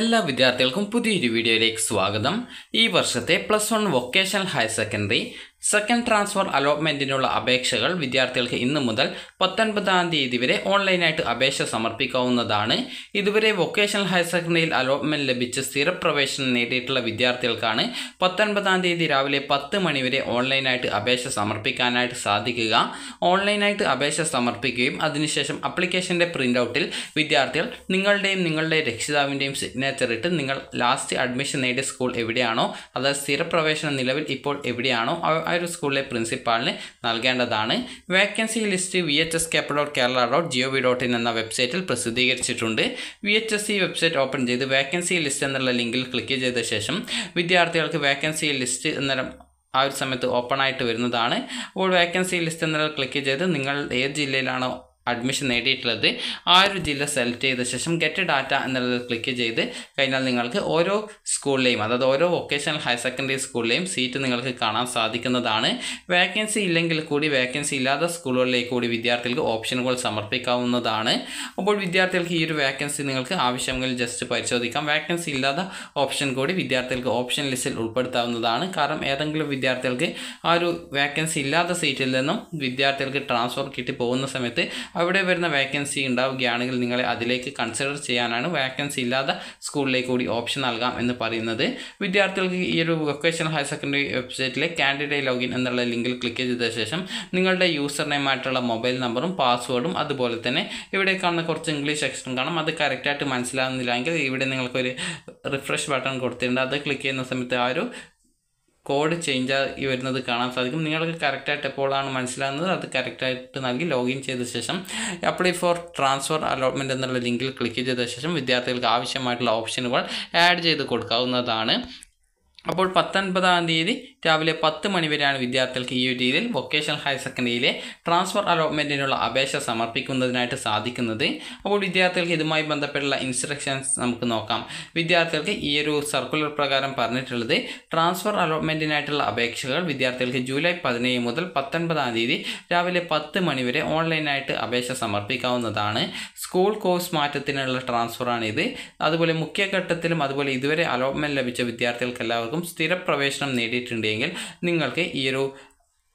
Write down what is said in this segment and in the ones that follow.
എല്ലാ വിദ്യാർത്ഥികൾക്കും പുതിയൊരു വീഡിയോയിലേക്ക് സ്വാഗതം. ഈ വർഷത്തെ plus one vocational higher secondary second transfer അലോട്ട്മെന്റിനുള്ള അപേക്ഷകൾ വിദ്യാർത്ഥികൾക്ക് ഇന്ന് മുതൽ പത്തൊൻപതാം തീയതി വരെ ഓൺലൈനായിട്ട് അപേക്ഷ സമർപ്പിക്കാവുന്നതാണ്. ഇതുവരെ വൊക്കേഷണൽ ഹയർ സെക്കൻഡറിയിൽ അലോട്ട്മെന്റ് ലഭിച്ച് സ്ഥിരപ്രവേശനം നേടിയിട്ടുള്ള വിദ്യാർത്ഥികൾക്കാണ് പത്തൊൻപതാം തീയതി രാവിലെ പത്ത് മണിവരെ ഓൺലൈനായിട്ട് അപേക്ഷ സമർപ്പിക്കാനായിട്ട് സാധിക്കുക. ഓൺലൈനായിട്ട് അപേക്ഷ സമർപ്പിക്കുകയും അതിനുശേഷം അപ്ലിക്കേഷന്റെ പ്രിന്റ് ഔട്ടിൽ വിദ്യാർത്ഥികൾ നിങ്ങളുടെയും നിങ്ങളുടെ രക്ഷിതാവിന്റെയും സിഗ്നേച്ചർ ഇട്ട് നിങ്ങൾ ലാസ്റ്റ് അഡ്മിഷൻ നേടിയ സ്കൂൾ എവിടെയാണോ അതായത് സ്ഥിരപ്രവേശനം നിലവിൽ ഇപ്പോൾ എവിടെയാണോ ആ ഒരു സ്കൂളിലെ പ്രിൻസിപ്പാളിന് നൽകേണ്ടതാണ്. Vacancy list V H S cap dot Kerala dot gov dot in എന്ന വെബ്സൈറ്റിൽ പ്രസിദ്ധീകരിച്ചിട്ടുണ്ട്. V H S C website open ചെയ്ത് വേക്കൻസി ലിസ്റ്റ് എന്നുള്ള ലിങ്കിൽ ക്ലിക്ക് ചെയ്ത ശേഷം വിദ്യാർത്ഥികൾക്ക് വേക്കൻസി ലിസ്റ്റ് എന്ന ആ ഒരു സമയത്ത് ഓപ്പൺ ആയിട്ട് വരുന്നതാണ്. അപ്പോൾ വേക്കൻസി ലിസ്റ്റ് എന്നുള്ള ക്ലിക്ക് ചെയ്ത് നിങ്ങൾ ഏത് ജില്ലയിലാണോ അഡ്മിഷൻ നേടിയിട്ടുള്ളത്. ആ ഒരു ജില്ല സെലക്ട് ചെയ്ത ശേഷം ഗെറ്റ് ഡാറ്റ എന്നുള്ളത് ക്ലിക്ക് ചെയ്ത് കഴിഞ്ഞാൽ നിങ്ങൾക്ക് ഓരോ സ്കൂളിലെയും അതായത് ഓരോ വൊക്കേഷണൽ ഹയർ സെക്കൻഡറി സ്കൂളിലെയും സീറ്റ് നിങ്ങൾക്ക് കാണാൻ സാധിക്കുന്നതാണ്. വേക്കൻസി ഇല്ലെങ്കിൽ കൂടി വേക്കൻസി ഇല്ലാത്ത സ്കൂളുകളിലേക്ക് കൂടി വിദ്യാർത്ഥികൾക്ക് ഓപ്ഷനുകൾ സമർപ്പിക്കാവുന്നതാണ്. അപ്പോൾ വിദ്യാർത്ഥികൾക്ക് ഈ ഒരു വേക്കൻസി നിങ്ങൾക്ക് ആവശ്യമെങ്കിൽ ജസ്റ്റ് പരിശോധിക്കാം. വേക്കൻസി ഇല്ലാത്ത ഓപ്ഷൻ കൂടി വിദ്യാർത്ഥികൾക്ക് ഓപ്ഷൻ ലിസ്റ്റിൽ ഉൾപ്പെടുത്താവുന്നതാണ്. കാരണം ഏതെങ്കിലും വിദ്യാർത്ഥികൾക്ക് ആ ഒരു വേക്കൻസി ഇല്ലാത്ത സീറ്റിൽ നിന്നും വിദ്യാർത്ഥികൾക്ക് ട്രാൻസ്ഫർ കിട്ടി പോകുന്ന സമയത്ത് അവിടെ വരുന്ന വേക്കൻസി ഉണ്ടാവുകയാണെങ്കിൽ നിങ്ങളെ അതിലേക്ക് കൺസിഡർ ചെയ്യാനാണ് വേക്കൻസി ഇല്ലാതെ സ്കൂളിലേക്ക് കൂടി ഓപ്ഷൻ നൽകാം എന്ന് പറയുന്നത്. വിദ്യാർത്ഥികൾക്ക് ഈ ഒരു വൊക്കേഷണൽ ഹയർ സെക്കൻഡറി വെബ്സൈറ്റിലെ കാൻഡിഡേറ്റ് ലോഗിൻ എന്നുള്ള ലിങ്കിൽ ക്ലിക്ക് ചെയ്ത ശേഷം നിങ്ങളുടെ യൂസർ നെയിം ആയിട്ടുള്ള മൊബൈൽ നമ്പറും പാസ്വേഡും അതുപോലെ തന്നെ ഇവിടെ കാണുന്ന കുറച്ച് ഇംഗ്ലീഷ് സെക്ഷൻ കാണും. അത് കറക്റ്റായിട്ട് മനസ്സിലാകുന്നില്ലെങ്കിൽ ഇവിടെ നിങ്ങൾക്കൊരു റിഫ്രഷ് ബട്ടൺ കൊടുത്തിട്ടുണ്ട്. അത് ക്ലിക്ക് ചെയ്യുന്ന സമയത്ത് ആ ഒരു കോഡ് ചേഞ്ച് ആയി വരുന്നത് കാണാൻ സാധിക്കും. നിങ്ങൾക്ക് കറക്റ്റായിട്ട് എപ്പോഴാണ് മനസ്സിലാകുന്നത്? അത് കറക്റ്റായിട്ട് നൽകി ലോഗിൻ ചെയ്ത ശേഷം അപ്ലൈ ഫോർ ട്രാൻസ്ഫർ അലോട്ട്മെന്റ് എന്നുള്ള ലിങ്കിൽ ക്ലിക്ക് ചെയ്ത ശേഷം വിദ്യാർത്ഥികൾക്ക് ആവശ്യമായിട്ടുള്ള ഓപ്ഷനുകൾ ആഡ് ചെയ്ത് കൊടുക്കാവുന്നതാണ്. അപ്പോൾ പത്തൊൻപതാം തീയതി രാവിലെ പത്ത് മണി വരെയാണ് വിദ്യാർത്ഥികൾക്ക് ഈ ഒരു രീതിയിൽ വൊക്കേഷണൽ ഹയർ സെക്കൻഡറിയിലെ ട്രാൻസ്ഫർ അലോട്ട്മെന്റിനുള്ള അപേക്ഷ സമർപ്പിക്കുന്നതിനായിട്ട് സാധിക്കുന്നത്. അപ്പോൾ വിദ്യാർത്ഥികൾക്ക് ഇതുമായി ബന്ധപ്പെട്ടുള്ള ഇൻസ്ട്രക്ഷൻസ് നമുക്ക് നോക്കാം. വിദ്യാർത്ഥികൾക്ക് ഈ ഒരു സർക്കുലർ പ്രകാരം പറഞ്ഞിട്ടുള്ളത് ട്രാൻസ്ഫർ അലോട്ട്മെന്റിനായിട്ടുള്ള അപേക്ഷകൾ വിദ്യാർത്ഥികൾക്ക് ജൂലൈ പതിനേഴ് മുതൽ പത്തൊൻപതാം തീയതി രാവിലെ പത്ത് മണി വരെ ഓൺലൈനായിട്ട് അപേക്ഷ സമർപ്പിക്കാവുന്നതാണ്. സ്കൂൾ കോഴ്സ് മാറ്റത്തിനുള്ള ട്രാൻസ്ഫറാണിത് അതുപോലെ മുഖ്യഘട്ടത്തിലും അതുപോലെ ഇതുവരെ അലോട്ട്മെന്റ് ലഭിച്ച വിദ്യാർത്ഥികൾക്ക് എല്ലാവർക്കും സ്ഥിരപ്രവേശനം നേടിയിട്ടുണ്ടെങ്കിൽ നിങ്ങൾക്ക് ഈ ഒരു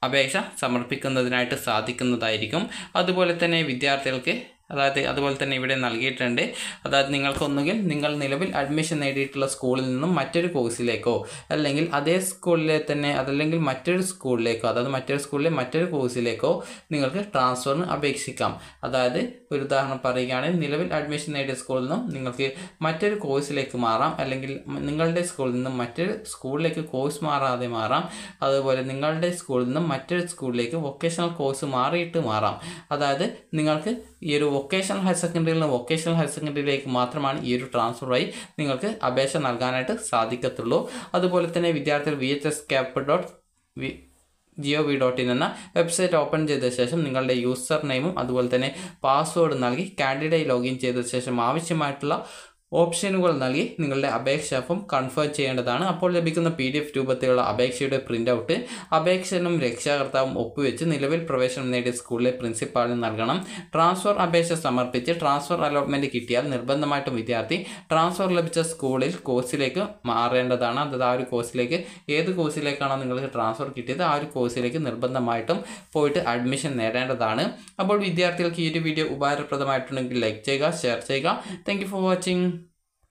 അപേക്ഷ സമർപ്പിക്കുന്നതിനായിട്ട് സാധിക്കുന്നതായിരിക്കും. അതുപോലെ തന്നെ വിദ്യാർത്ഥികൾക്ക് അതായത് അതുപോലെ തന്നെ ഇവിടെ നൽകിയിട്ടുണ്ട്. അതായത് നിങ്ങൾക്കൊന്നുകിൽ നിങ്ങൾ നിലവിൽ അഡ്മിഷൻ നേടിയിട്ടുള്ള സ്കൂളിൽ നിന്നും മറ്റൊരു കോഴ്സിലേക്കോ അല്ലെങ്കിൽ അതേ സ്കൂളിലെ തന്നെ അതല്ലെങ്കിൽ മറ്റൊരു സ്കൂളിലേക്കോ അതായത് മറ്റൊരു സ്കൂളിലെ മറ്റൊരു കോഴ്സിലേക്കോ നിങ്ങൾക്ക് ട്രാൻസ്ഫറിന് അപേക്ഷിക്കാം. അതായത് ഒരു ഉദാഹരണം പറയുകയാണെങ്കിൽ നിലവിൽ അഡ്മിഷൻ നേടിയ സ്കൂളിൽ നിന്നും നിങ്ങൾക്ക് മറ്റൊരു കോഴ്സിലേക്ക് മാറാം അല്ലെങ്കിൽ നിങ്ങളുടെ സ്കൂളിൽ നിന്നും മറ്റൊരു സ്കൂളിലേക്ക് കോഴ്സ് മാറാതെ മാറാം. അതുപോലെ നിങ്ങളുടെ സ്കൂളിൽ നിന്നും മറ്റൊരു സ്കൂളിലേക്ക് വൊക്കേഷണൽ കോഴ്സ് മാറിയിട്ട് മാറാം. അതായത് നിങ്ങൾക്ക് ഈ ഒരു വൊക്കേഷണൽ ഹയർ സെക്കൻഡറിയിൽ നിന്ന് വൊക്കേഷണൽ ഹയർ സെക്കൻഡറിയിലേക്ക് മാത്രമാണ് ഈ ഒരു ട്രാൻസ്ഫർ ആയി നിങ്ങൾക്ക് അപേക്ഷ നൽകാനായിട്ട് സാധിക്കത്തുള്ളൂ. അതുപോലെ തന്നെ വിദ്യാർത്ഥികൾ V H S cap dot V Jio V dot in എന്ന വെബ്സൈറ്റ് ഓപ്പൺ ചെയ്ത ശേഷം നിങ്ങളുടെ യൂസർ നെയിമും അതുപോലെ തന്നെ പാസ്വേഡ് നൽകി കാൻഡിഡേറ്റ് ലോഗിൻ ചെയ്ത ശേഷം ആവശ്യമായിട്ടുള്ള ഓപ്ഷനുകൾ നൽകി നിങ്ങളുടെ അപേക്ഷ ഫോം കൺഫേം ചെയ്യേണ്ടതാണ്. അപ്പോൾ ലഭിക്കുന്ന പി ഡി എഫ് രൂപത്തിലുള്ള അപേക്ഷയുടെ പ്രിന്റ് ഔട്ട് അപേക്ഷനും രക്ഷാകർത്താവും ഒപ്പുവെച്ച് നിലവിൽ പ്രവേശനം നേടിയ സ്കൂളിലെ പ്രിൻസിപ്പാളിന് നൽകണം. ട്രാൻസ്ഫർ അപേക്ഷ സമർപ്പിച്ച് ട്രാൻസ്ഫർ അലോട്ട്മെന്റ് കിട്ടിയാൽ നിർബന്ധമായിട്ടും വിദ്യാർത്ഥി ട്രാൻസ്ഫർ ലഭിച്ച സ്കൂളിൽ കോഴ്സിലേക്ക് മാറേണ്ടതാണ്. അതായത് ആ ഒരു കോഴ്സിലേക്ക് ഏത് കോഴ്സിലേക്കാണോ നിങ്ങൾക്ക് ട്രാൻസ്ഫർ കിട്ടിയത് ആ ഒരു കോഴ്സിലേക്ക് നിർബന്ധമായിട്ടും പോയിട്ട് അഡ്മിഷൻ നേടേണ്ടതാണ്. അപ്പോൾ വിദ്യാർത്ഥികൾക്ക് ഈ ഒരു വീഡിയോ ഉപകാരപ്രദമായിട്ടുണ്ടെങ്കിൽ ലൈക്ക് ചെയ്യുക ഷെയർ ചെയ്യുക. Thank for watching